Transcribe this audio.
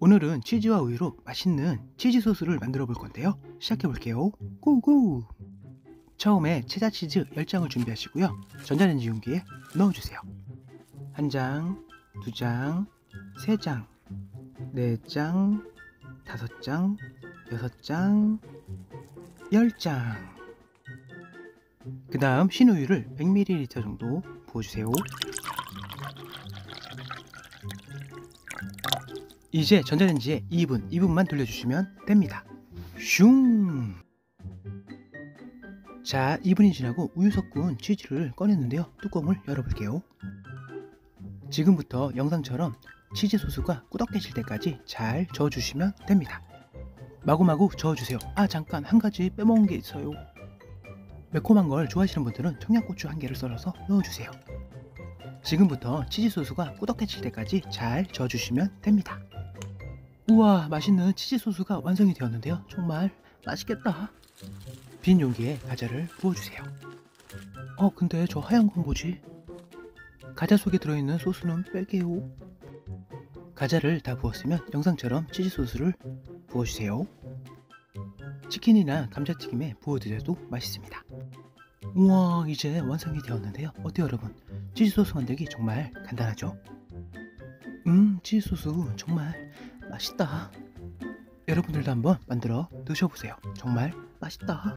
오늘은 치즈와 우유로 맛있는 치즈 소스를 만들어 볼 건데요. 시작해 볼게요. 고고! 처음에 체다 치즈 10장을 준비하시고요. 전자레인지 용기에 넣어주세요. 한 장, 두 장, 세 장, 네 장, 다섯 장, 여섯 장, 열 장. 그 다음 신우유를 100ml 정도 부어주세요. 이제 전자레인지에 2분, 2분만 돌려주시면 됩니다. 슝! 자, 2분이 지나고 우유 섞은 치즈를 꺼냈는데요. 뚜껑을 열어볼게요. 지금부터 영상처럼 치즈 소스가 꾸덕해질 때까지 잘 저어주시면 됩니다. 마구마구 저어주세요. 아, 잠깐 한 가지 빼먹은 게 있어요. 매콤한 걸 좋아하시는 분들은 청양고추 한 개를 썰어서 넣어주세요. 지금부터 치즈 소스가 꾸덕해질 때까지 잘 저어주시면 됩니다. 우와 맛있는 치즈 소스가 완성이 되었는데요. 정말 맛있겠다. 빈 용기에 과자를 부어주세요. 어 근데 저 하얀 건 뭐지? 과자 속에 들어있는 소스는 뺄게요. 과자를 다 부었으면 영상처럼 치즈 소스를 부어주세요. 치킨이나 감자튀김에 부어드려도 맛있습니다. 우와 이제 완성이 되었는데요. 어때요 여러분? 치즈 소스 만들기 정말 간단하죠? 음 치즈 소스 정말 맛있다. 여러분들도 한번 만들어 드셔보세요. 정말 맛있다.